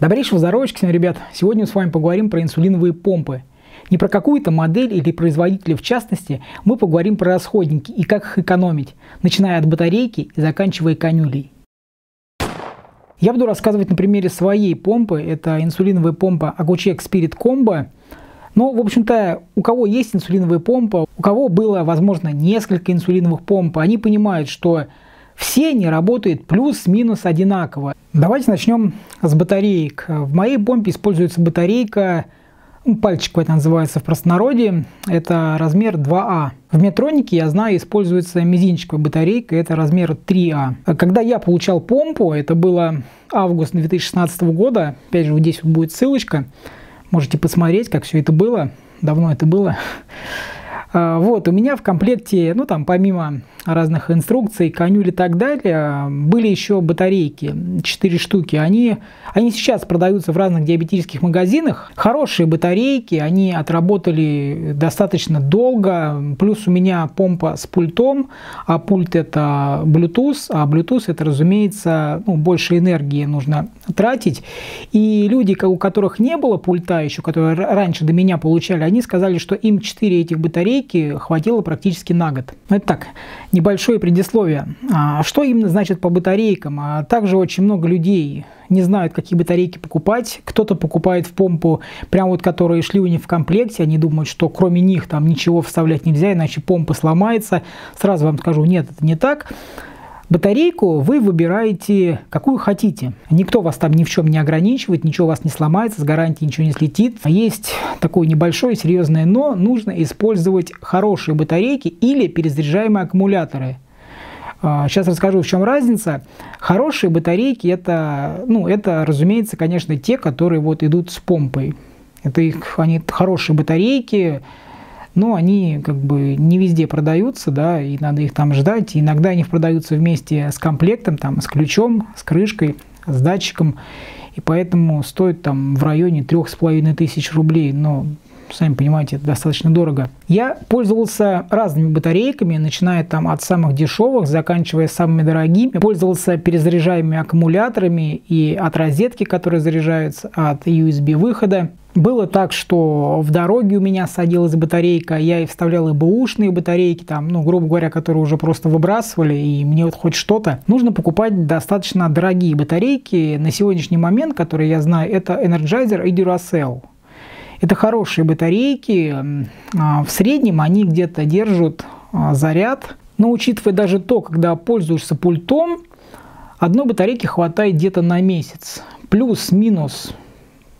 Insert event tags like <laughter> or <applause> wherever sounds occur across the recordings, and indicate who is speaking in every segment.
Speaker 1: Добрейшего здоровочка всем, ребят! Сегодня мы с вами поговорим про инсулиновые помпы. Не про какую-то модель или производителя в частности, мы поговорим про расходники и как их экономить, начиная от батарейки и заканчивая конюлей. Я буду рассказывать на примере своей помпы. Это инсулиновая помпа Agucheck Spirit Combo. Но, в общем-то, у кого есть инсулиновая помпа, у кого было, возможно, несколько инсулиновых помп, они понимают, что все они работают плюс-минус одинаково. Давайте начнем с батареек. В моей помпе используется батарейка, ну, пальчик это называется в простонародье, это размер 2А. В метронике, я знаю, используется мизинчиковая батарейка, это размер 3А. Когда я получал помпу, это было август 2016 года, опять же, вот здесь будет ссылочка, можете посмотреть, как все это было, давно это было. А, вот, у меня в комплекте, ну там помимо разных инструкций, конюль и так далее, были еще батарейки, 4 штуки. Они, они сейчас продаются в разных диабетических магазинах. Хорошие батарейки, они отработали достаточно долго. Плюс у меня помпа с пультом, а пульт это Bluetooth, а Bluetooth это, разумеется, ну, больше энергии нужно тратить. И люди, у которых не было пульта еще, которые раньше до меня получали, они сказали, что им 4 этих батарейки хватило практически на год. Ну, это так, небольшое предисловие. А что именно значит по батарейкам? А также очень много людей не знают, какие батарейки покупать. Кто-то покупает в помпу, прям вот которые шли у них в комплекте, они думают, что кроме них там ничего вставлять нельзя, иначе помпа сломается. Сразу вам скажу, нет, это не так. Батарейку вы выбираете, какую хотите. Никто вас там ни в чем не ограничивает, ничего у вас не сломается, с гарантией ничего не слетит. Есть такое небольшое серьезное но, нужно использовать хорошие батарейки или перезаряжаемые аккумуляторы. Сейчас а, расскажу, в чем разница. Хорошие батарейки это, ну, это, разумеется, конечно, те, которые вот идут с помпой. Это их, они хорошие батарейки, но они как бы не везде продаются, да, и надо их там ждать. И иногда они продаются вместе с комплектом, там, с ключом, с крышкой, с датчиком, и поэтому стоит там в районе трех с половиной тысяч рублей, но сами понимаете, это достаточно дорого. Я пользовался разными батарейками, начиная там от самых дешевых, заканчивая самыми дорогими. Пользовался перезаряжаемыми аккумуляторами и от розетки, которые заряжаются, от USB выхода. Было так, что в дороге у меня садилась батарейка, я и вставлял и бэушные батарейки, там, ну, грубо говоря, которые уже просто выбрасывали, и мне вот хоть что-то. Нужно покупать достаточно дорогие батарейки. На сегодняшний момент, которые я знаю, это Energizer и Duracell. Это хорошие батарейки. А, в среднем они где-то держат а, заряд. Но учитывая даже то, когда пользуешься пультом, одной батарейки хватает где-то на месяц. Плюс-минус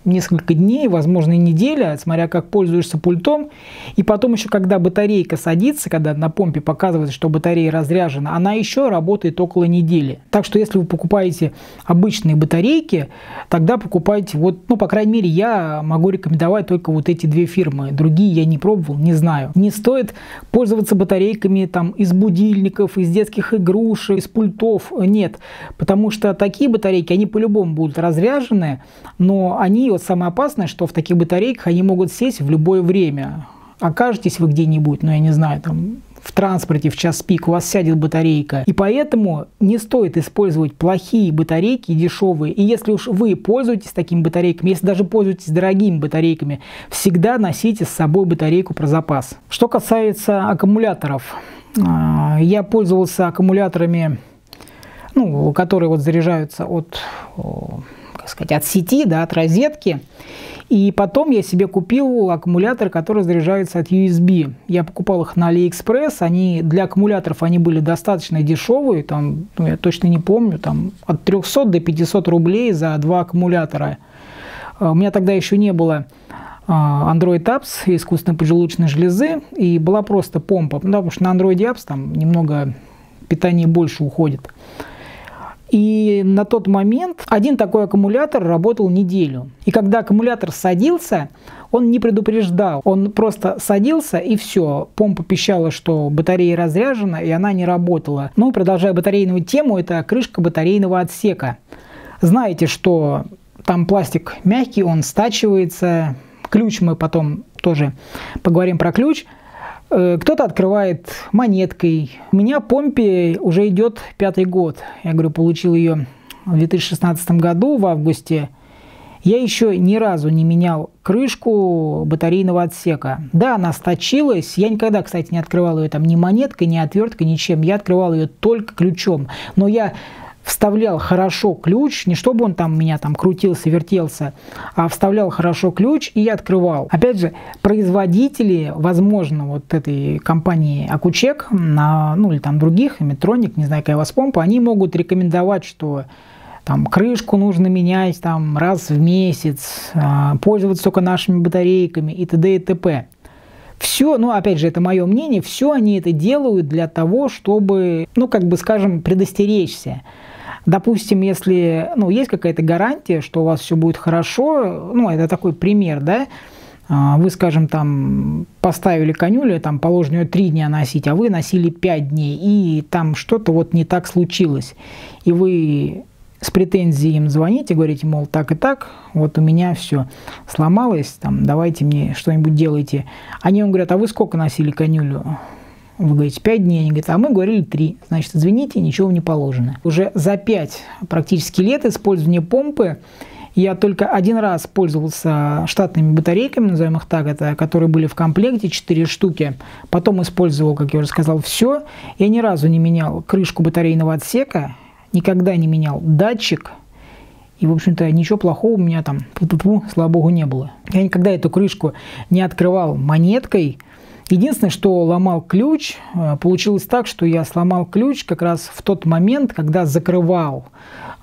Speaker 1: несколько дней, возможно, и неделя, смотря как пользуешься пультом. И потом еще, когда батарейка садится, когда на помпе показывается, что батарея разряжена, она еще работает около недели. Так что, если вы покупаете обычные батарейки, тогда покупайте, вот, ну, по крайней мере, я могу рекомендовать только вот эти две фирмы. Другие я не пробовал, не знаю. Не стоит пользоваться батарейками там из будильников, из детских игрушек, из пультов. Нет, потому что такие батарейки, они по-любому будут разряжены, но они вот самое опасное, что в таких батарейках они могут сесть в любое время. Окажетесь вы где-нибудь, ну я не знаю, там в транспорте в час пик у вас сядет батарейка. И поэтому не стоит использовать плохие батарейки дешевые. И если уж вы пользуетесь такими батарейками, если даже пользуетесь дорогими батарейками, всегда носите с собой батарейку про запас. Что касается аккумуляторов, а, я пользовался аккумуляторами, ну, которые вот заряжаются от так сказать, от сети, да, от розетки. И потом я себе купил аккумулятор, который заряжается от USB. Я покупал их на AliExpress. Они, для аккумуляторов они были достаточно дешевые. Там, ну, я точно не помню, там от 300 до 500 рублей за два аккумулятора. А, у меня тогда еще не было а, Android Apps, искусственной поджелудочной железы, и была просто помпа. Ну, потому что на Android Apps там немного питания больше уходит. И на тот момент один такой аккумулятор работал неделю. И когда аккумулятор садился, он не предупреждал. Он просто садился и все. Помпа пищала, что батарея разряжена, и она не работала. Ну, продолжая батарейную тему, это крышка батарейного отсека. Знаете, что там пластик мягкий, он стачивается. Ключ мы потом тоже поговорим про ключ – кто-то открывает монеткой. У меня помпе уже идет пятый год. Я говорю, получил ее в 2016 году, в августе. Я еще ни разу не менял крышку батарейного отсека. Да, она сточилась. Я никогда, кстати, не открывал ее там ни монеткой, ни отверткой, ничем. Я открывал ее только ключом. Но я вставлял хорошо ключ, не чтобы он там меня там крутился, вертелся, а вставлял хорошо ключ и открывал. Опять же, производители, возможно, вот этой компании Акучек, на, ну или там других, Метроник, не знаю, какая у вас помпа, они могут рекомендовать, что там крышку нужно менять там раз в месяц, а, пользоваться только нашими батарейками и т.д. и т.п. Все, ну, опять же, это мое мнение, все они это делают для того, чтобы, ну, как бы, скажем, предостеречься. Допустим, если ну, есть какая-то гарантия, что у вас все будет хорошо, ну, это такой пример, да, а, вы, скажем, там поставили конюлю, там положено ее 3 дня носить, а вы носили 5 дней, и там что-то вот не так случилось. И вы с претензией им звоните, говорите, мол, так и так, вот у меня все сломалось, там, давайте мне что-нибудь делайте. Они вам говорят, а вы сколько носили конюлю? Вы говорите, 5 дней. Они говорят, а мы говорили 3. Значит, извините, ничего не положено. Уже за 5 практически лет использования помпы я только один раз пользовался штатными батарейками, назовем их так, это, которые были в комплекте, 4 штуки. Потом использовал, как я уже сказал, все. Я ни разу не менял крышку батарейного отсека, никогда не менял датчик. И, в общем-то, ничего плохого у меня там, слава богу, не было. Я никогда эту крышку не открывал монеткой, Единственное, что ломал ключ, э, получилось так, что я сломал ключ как раз в тот момент, когда закрывал.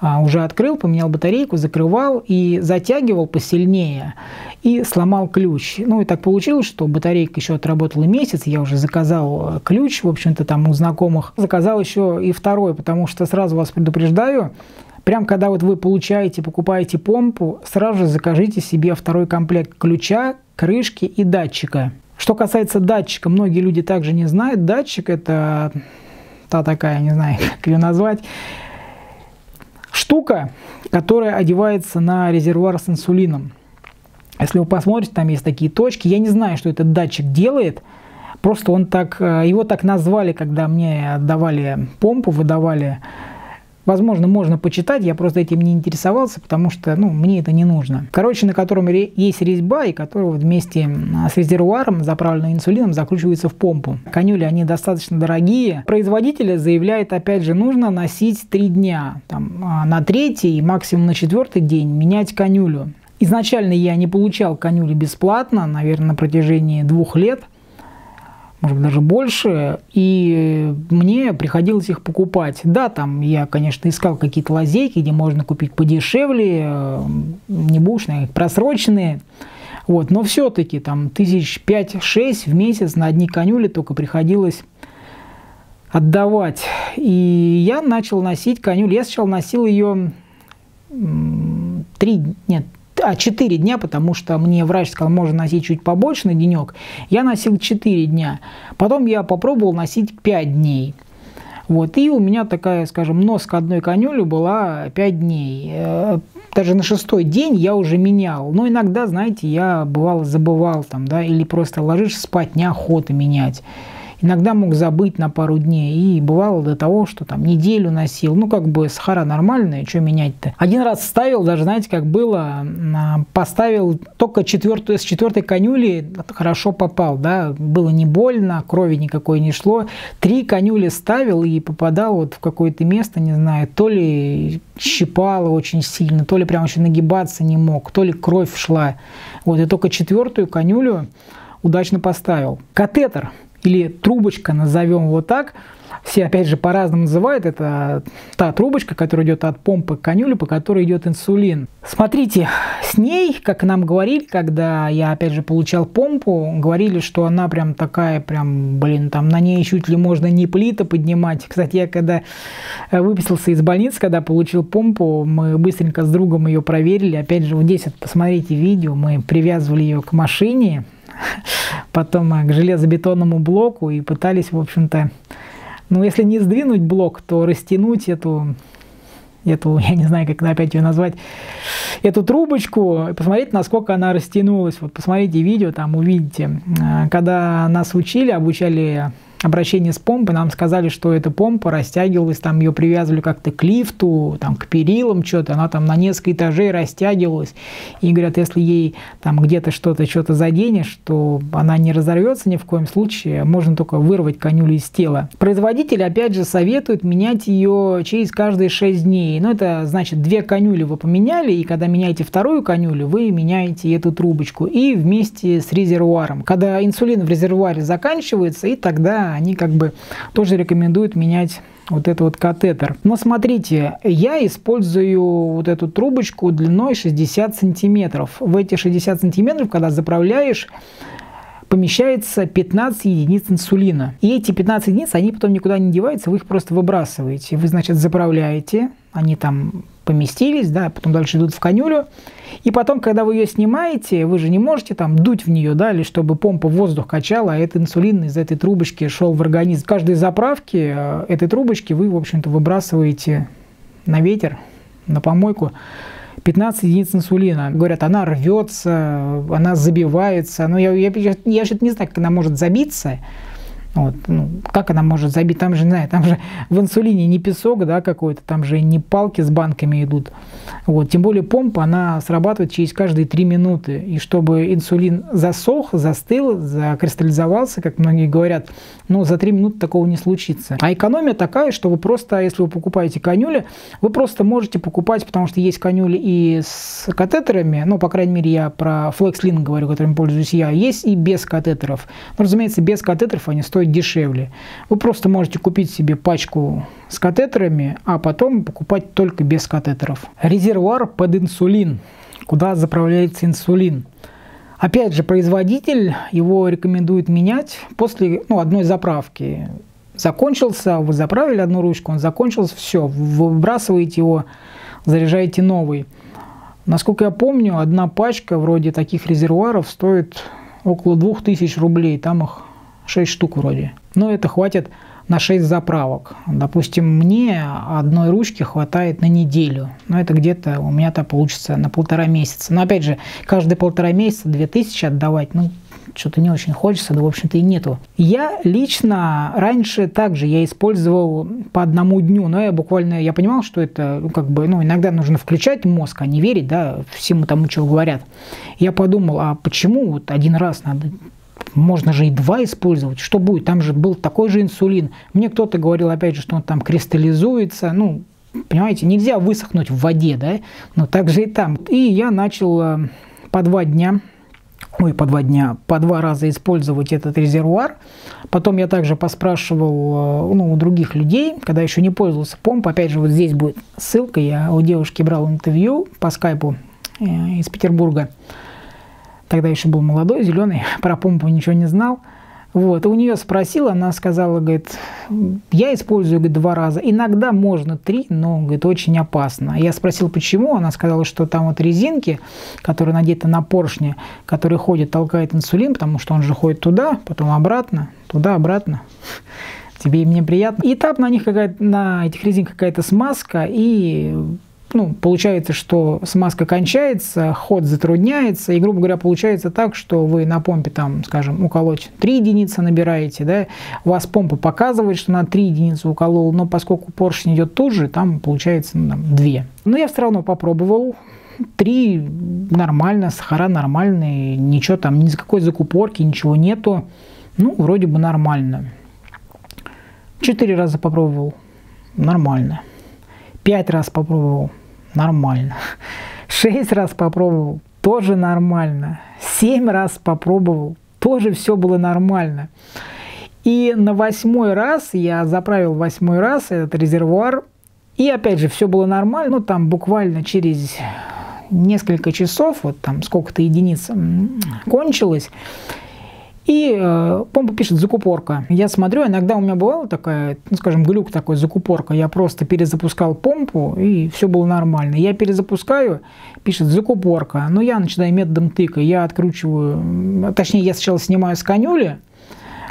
Speaker 1: А, уже открыл, поменял батарейку, закрывал и затягивал посильнее и сломал ключ. Ну и так получилось, что батарейка еще отработала месяц, я уже заказал э, ключ, в общем-то там у знакомых. Заказал еще и второй, потому что сразу вас предупреждаю, Прям когда вот вы получаете, покупаете помпу, сразу же закажите себе второй комплект ключа, крышки и датчика. Что касается датчика, многие люди также не знают. Датчик это та такая, не знаю, <laughs> как ее назвать, штука, которая одевается на резервуар с инсулином. Если вы посмотрите, там есть такие точки. Я не знаю, что этот датчик делает. Просто он так, э, его так назвали, когда мне давали помпу, выдавали Возможно, можно почитать, я просто этим не интересовался, потому что ну, мне это не нужно. Короче, на котором есть резьба, и который вместе с резервуаром, заправленным инсулином, закручивается в помпу. Конюли, они достаточно дорогие. Производитель заявляет, опять же, нужно носить 3 дня. Там, а, на третий, максимум на четвертый день менять конюлю. Изначально я не получал конюли бесплатно, наверное, на протяжении двух лет – может быть, даже больше, и мне приходилось их покупать. Да, там я, конечно, искал какие-то лазейки, где можно купить подешевле, э, не бушные, просроченные, вот, но все-таки там тысяч пять-шесть в месяц на одни конюли только приходилось отдавать. И я начал носить конюль. Я сначала носил ее три, нет, а 4 дня, потому что мне врач сказал, можно носить чуть побольше на денек. Я носил 4 дня. Потом я попробовал носить 5 дней. Вот, и у меня такая, скажем, носка одной конюли была 5 дней. Э, даже на шестой день я уже менял. Но иногда, знаете, я бывало забывал там, да, или просто ложишься спать, неохота менять иногда мог забыть на пару дней. И бывало до того, что там неделю носил. Ну, как бы сахара нормальная, что менять-то. Один раз ставил, даже знаете, как было, поставил только четвертую, с четвертой конюли хорошо попал, да, было не больно, крови никакой не шло. Три конюли ставил и попадал вот в какое-то место, не знаю, то ли щипало очень сильно, то ли прям еще нагибаться не мог, то ли кровь шла. Вот, и только четвертую конюлю удачно поставил. Катетер или трубочка, назовем его так. Все, опять же, по-разному называют. Это та трубочка, которая идет от помпы к конюлю, по которой идет инсулин. Смотрите, с ней, как нам говорили, когда я, опять же, получал помпу, говорили, что она прям такая, прям, блин, там на ней чуть ли можно не плита поднимать. Кстати, я когда выписался из больницы, когда получил помпу, мы быстренько с другом ее проверили. Опять же, вот здесь вот посмотрите видео, мы привязывали ее к машине, потом к железобетонному блоку и пытались, в общем-то, ну, если не сдвинуть блок, то растянуть эту, эту, я не знаю, как опять ее назвать, эту трубочку и посмотреть, насколько она растянулась. Вот посмотрите видео, там увидите. Когда нас учили, обучали обращении с помпой нам сказали, что эта помпа растягивалась, там ее привязывали как-то к лифту, там, к перилам что-то, она там на несколько этажей растягивалась. И говорят, если ей там где-то что-то, что-то заденешь, то она не разорвется ни в коем случае, можно только вырвать конюлю из тела. Производитель, опять же, советует менять ее через каждые 6 дней. Ну, это значит, две конюли вы поменяли, и когда меняете вторую конюлю, вы меняете эту трубочку и вместе с резервуаром. Когда инсулин в резервуаре заканчивается, и тогда они как бы тоже рекомендуют менять вот этот вот катетер. Но смотрите, я использую вот эту трубочку длиной 60 сантиметров. В эти 60 сантиметров, когда заправляешь, помещается 15 единиц инсулина. И эти 15 единиц, они потом никуда не деваются, вы их просто выбрасываете. Вы, значит, заправляете, они там поместились, да, потом дальше идут в конюлю. И потом, когда вы ее снимаете, вы же не можете там дуть в нее, да, или чтобы помпа воздух качала, а этот инсулин из этой трубочки шел в организм. Каждой заправке э, этой трубочки вы, в общем-то, выбрасываете на ветер, на помойку. 15 единиц инсулина. Говорят, она рвется, она забивается. Но я, я, я, я же не знаю, как она может забиться. Вот, ну, как она может забить? Там же, знаю, там же в инсулине не песок, да, какой-то, там же не палки с банками идут. Вот, тем более помпа, она срабатывает через каждые 3 минуты. И чтобы инсулин засох, застыл, закристаллизовался, как многие говорят, ну, за 3 минуты такого не случится. А экономия такая, что вы просто, если вы покупаете конюли, вы просто можете покупать, потому что есть конюли и с катетерами, ну, по крайней мере, я про FlexLink говорю, которым пользуюсь я, есть и без катетеров. Но, разумеется, без катетеров они стоят стоит дешевле. Вы просто можете купить себе пачку с катетерами, а потом покупать только без катетеров. Резервуар под инсулин. Куда заправляется инсулин? Опять же, производитель его рекомендует менять после ну, одной заправки. Закончился, вы заправили одну ручку, он закончился, все, вы выбрасываете его, заряжаете новый. Насколько я помню, одна пачка вроде таких резервуаров стоит около 2000 рублей. Там их 6 штук вроде. Но это хватит на 6 заправок. Допустим, мне одной ручки хватает на неделю. Но это где-то у меня-то получится на полтора месяца. Но опять же, каждые полтора месяца 2000 отдавать, ну, что-то не очень хочется, да, в общем-то, и нету. Я лично раньше также я использовал по одному дню, но я буквально, я понимал, что это, ну, как бы, ну, иногда нужно включать мозг, а не верить, да, всему тому, что говорят. Я подумал, а почему вот один раз надо можно же и два использовать. Что будет? Там же был такой же инсулин. Мне кто-то говорил, опять же, что он там кристаллизуется. Ну, понимаете, нельзя высохнуть в воде, да? Но так же и там. И я начал э, по два дня ой, по два дня, по два раза использовать этот резервуар. Потом я также поспрашивал э, ну, у других людей, когда еще не пользовался помп. Опять же, вот здесь будет ссылка. Я у девушки брал интервью по скайпу э, из Петербурга тогда еще был молодой, зеленый, <laughs> про помпу ничего не знал. Вот, и у нее спросила, она сказала, говорит, я использую говорит, два раза, иногда можно три, но говорит, очень опасно. Я спросил, почему, она сказала, что там вот резинки, которые надеты на поршни, которые ходят, толкает инсулин, потому что он же ходит туда, потом обратно, туда, обратно. Тебе и мне приятно. И там на них какая-то, на этих резинках какая-то смазка, и ну, получается, что смазка кончается, ход затрудняется, и, грубо говоря, получается так, что вы на помпе, там, скажем, уколоть 3 единицы набираете, да, у вас помпа показывает, что на 3 единицы уколол, но поскольку поршень идет тут же, там получается ну, там, 2. Но я все равно попробовал, Три нормально, сахара нормальные, ничего там, ни какой закупорки, ничего нету. Ну, вроде бы нормально. Четыре раза попробовал, нормально. Пять раз попробовал, нормально. Шесть раз попробовал, тоже нормально. Семь раз попробовал, тоже все было нормально. И на восьмой раз я заправил восьмой раз этот резервуар, и опять же все было нормально, ну там буквально через несколько часов, вот там сколько-то единиц кончилось, и э, помпа пишет закупорка. Я смотрю, иногда у меня бывала такая, ну, скажем, глюк такой, закупорка. Я просто перезапускал помпу, и все было нормально. Я перезапускаю, пишет закупорка. Но я начинаю методом тыка. Я откручиваю, точнее, я сначала снимаю с конюли,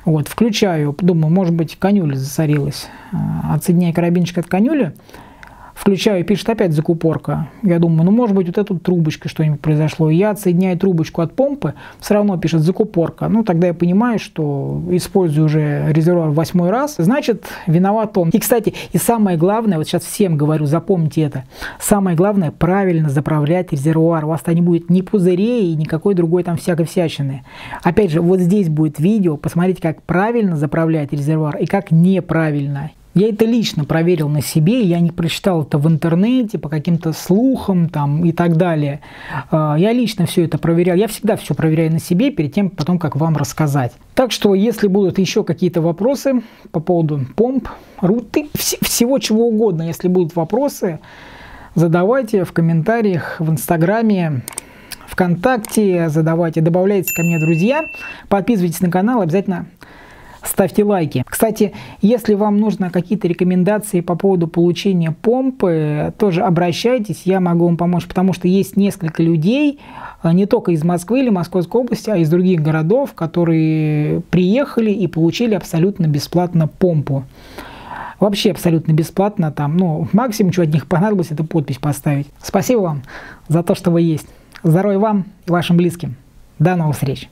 Speaker 1: вот, включаю, думаю, может быть, конюля засорилась. Э, отсоединяю карабинчик от конюли, Включаю, пишет опять закупорка. Я думаю, ну может быть вот эту трубочкой что-нибудь произошло. Я отсоединяю трубочку от помпы, все равно пишет закупорка. Ну тогда я понимаю, что использую уже резервуар восьмой раз. Значит, виноват он. И, кстати, и самое главное, вот сейчас всем говорю, запомните это. Самое главное, правильно заправлять резервуар. У вас-то не будет ни пузырей и никакой другой там всякой всячины. Опять же, вот здесь будет видео. Посмотрите, как правильно заправлять резервуар и как неправильно. Я это лично проверил на себе, я не прочитал это в интернете по каким-то слухам там и так далее. А, я лично все это проверял. Я всегда все проверяю на себе перед тем, потом как вам рассказать. Так что, если будут еще какие-то вопросы по поводу помп, руты, всего чего угодно, если будут вопросы, задавайте в комментариях, в Инстаграме, ВКонтакте, задавайте, добавляйтесь ко мне, друзья, подписывайтесь на канал, обязательно ставьте лайки. Кстати, если вам нужны какие-то рекомендации по поводу получения помпы, тоже обращайтесь, я могу вам помочь, потому что есть несколько людей, а, не только из Москвы или Московской области, а из других городов, которые приехали и получили абсолютно бесплатно помпу. Вообще абсолютно бесплатно там, ну, максимум, что от них понадобилось, это подпись поставить. Спасибо вам за то, что вы есть. Здоровья вам и вашим близким. До новых встреч.